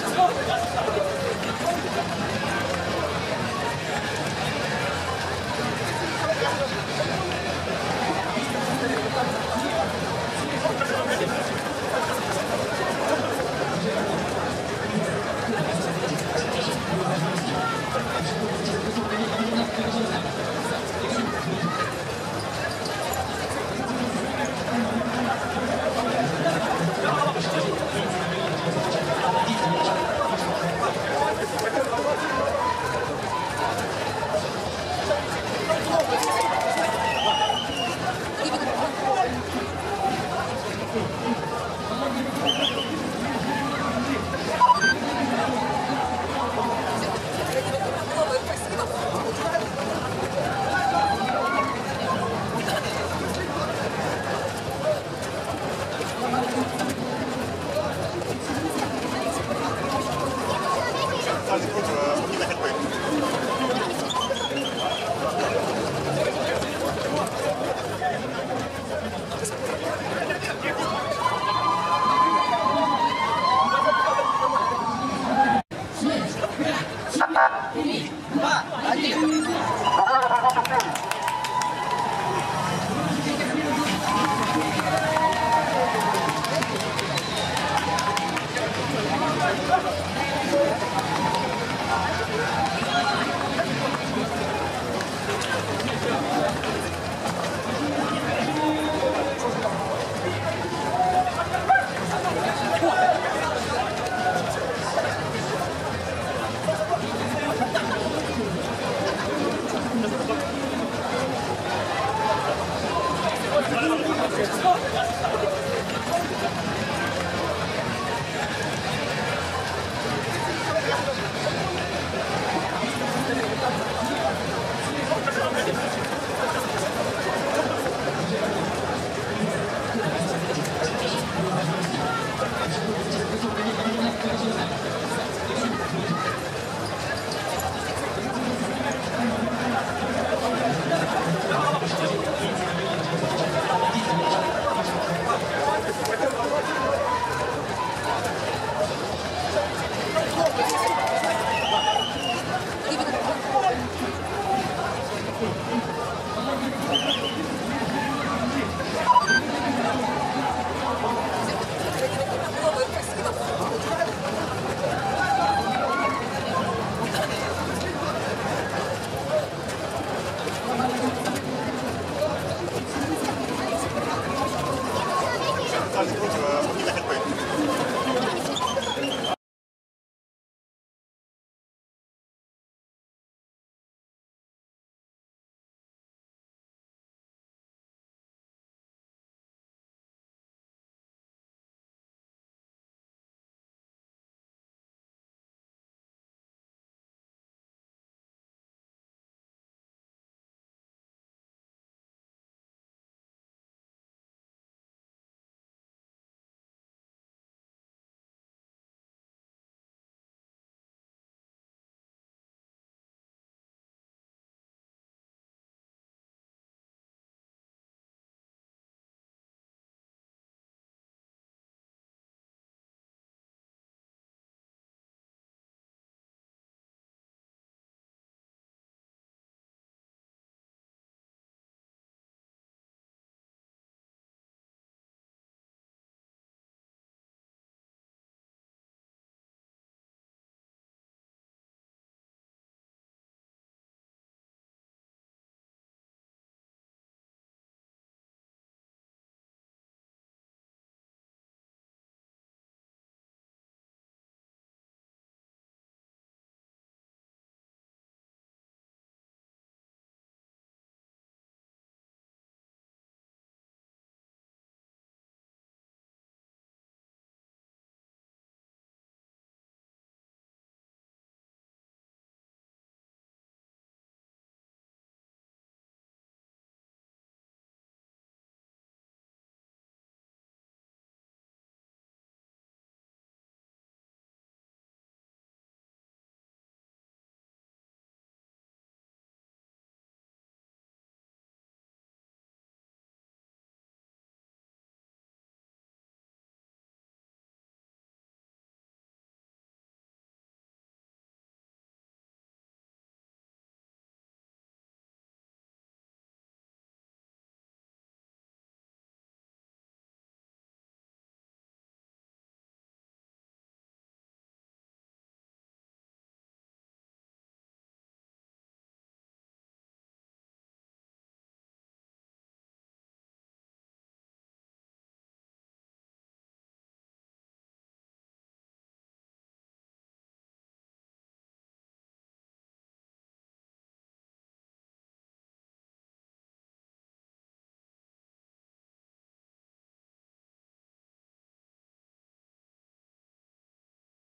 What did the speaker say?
頑張れ!